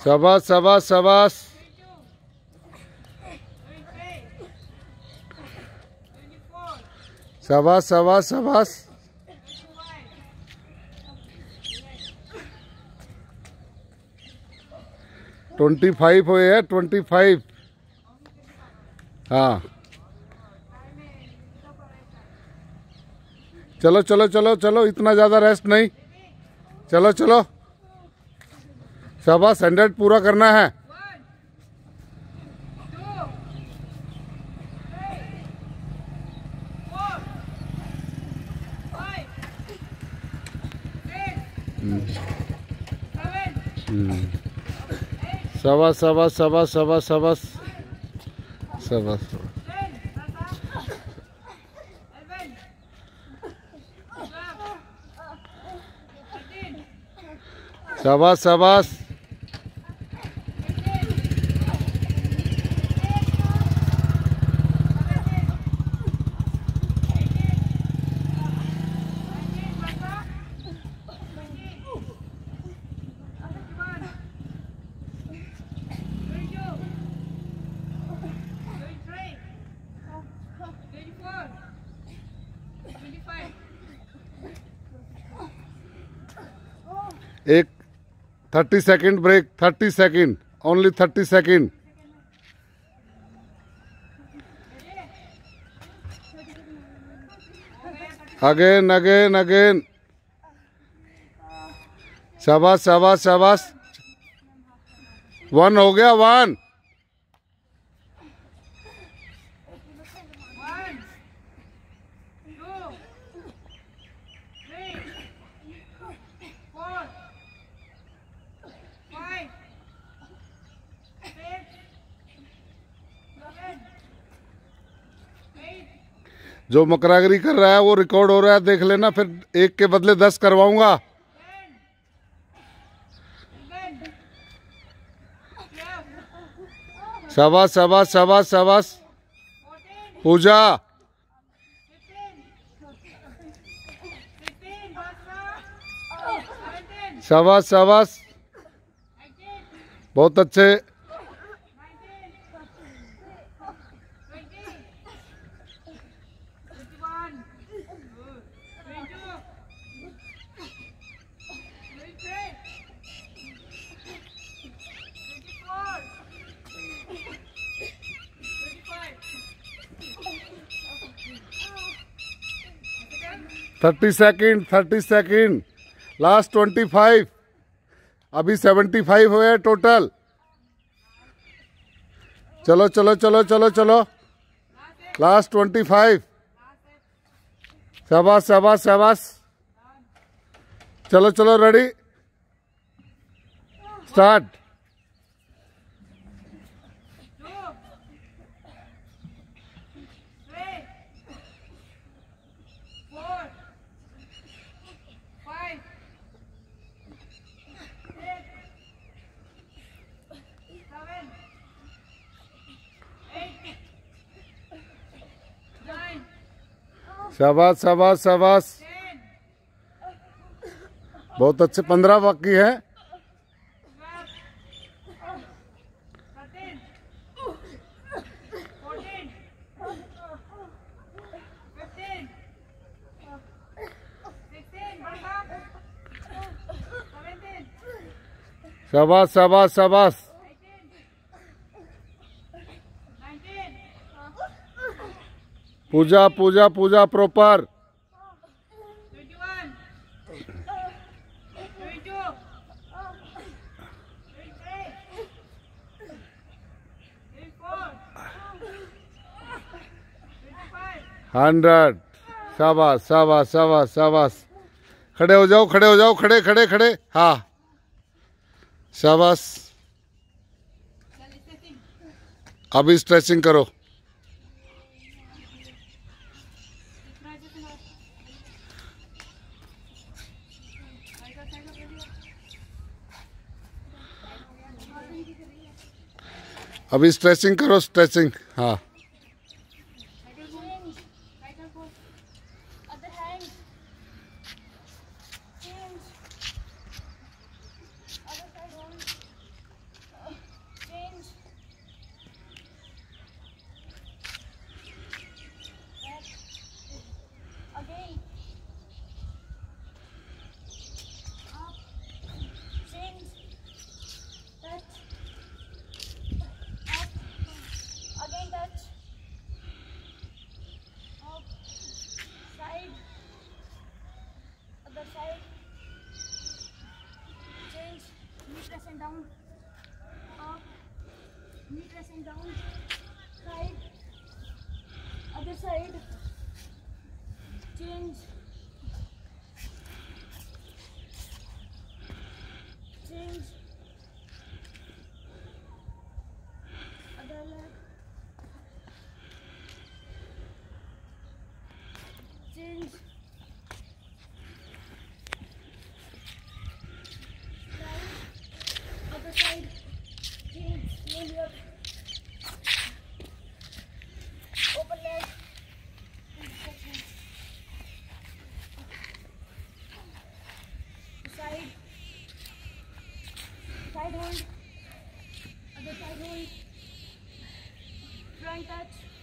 शाबाश शाबाश शाबाश। शाबाश शाबाश शाबाश। ट्वेंटी फाइव हुए है ट्वेंटी फाइव। हाँ। चलो चलो चलो चलो, इतना ज़्यादा रेस्ट नहीं। चलो चलो। शाबाश हंड्रेड पूरा करना है। सवा सवा शाबाश शाबाश शाबाश शाबाश शाबाश शाबाश एक thirty second break thirty second only thirty second again again again शाबाश शाबाश शाबाश। वन हो गया वन जो मकरागरी कर रहा है वो रिकॉर्ड हो रहा है, देख लेना, फिर एक के बदले दस करवाऊँगा। शाबाश शाबाश शाबाश शाबाश। पूजा। शाबाश शाबाश। बहुत अच्छे thirty second thirty second. Last twenty five अभी सेवेंटी फाइव हुए टोटल चलो चलो चलो चलो चलो। लास्ट ट्वेंटी फाइव शाबाश शाबाश शाबाश। चलो चलो रेडी स्टार्ट शाबाश शाबाश शाबाश। बहुत अच्छे पंद्रह बाकी है। शाबाश शाबाश शाबाश। पूजा पूजा पूजा प्रॉपर हंड्रेड शाबाश शाबाश शाबाश शाबाश खड़े हो जाओ, खड़े हो जाओ, खड़े खड़े खड़े. हाँ. शाबाश अभी स्ट्रेचिंग करो. अभी स्ट्रेचिंग करो स्ट्रेचिंग हाँ। And down, up, knee pressing down, side, other side, change, change, other leg, change. by that?